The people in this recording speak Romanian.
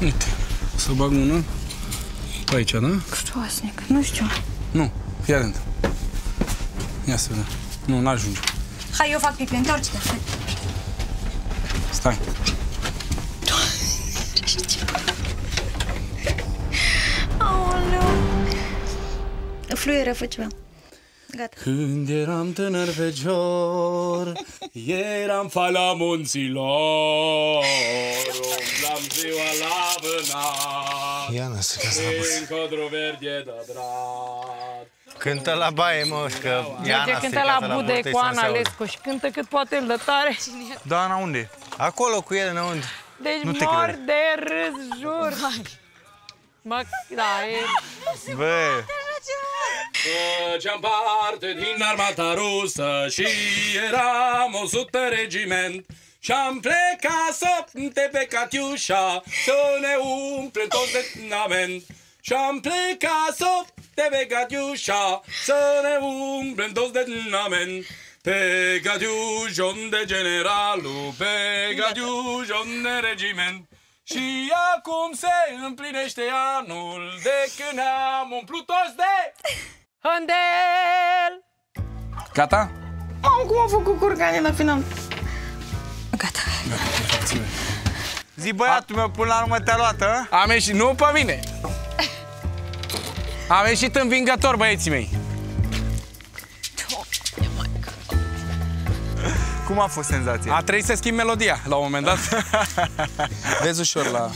Uite, să bag mână pe aici, da? Groasnic, nu știu. Nu, fii atent. Ia să vedem. Nu, n-ajunge. Hai, eu fac pipi, întoarce-te. Hai. Stai. Aoleu. Fluieră, fă ceva. Gata. Când eram tânăr fecior, eram fala munților, umblam ziua la vânat, Iana, să ca să în codru verde de drag. Cântă la baie, mă, că Iana Merge cântă strică la Bude burtei cu să nu Ana se audă. Lescu și cântă cât poate el de tare. Doamna, unde? Acolo cu el înăuntru. Deci Nu te mor cred. de râs, jur. Mă, da, e... Bă, Făceam parte din armata rusă și eram o sută regiment. Și-am plecat să te pe Catiușa Să ne umple tot de tinament Și-am plecat să te pe Catiușa Să ne umple tot de tinament Pe Catiuș, de generalul Pe Catiuș, de regiment. Și acum se împlinește anul de când am umplut toți de... Hândel! Gata? Mamă, cum a făcut curcanii la final? Gata. zi băiatul meu, până la urmă te-a luat, a? Am ieșit, nu pe mine. Am ieșit învingător, băieții mei. Cum a fost senzația? A trebuit să schimb melodia la un moment dat. Vezi ușor la...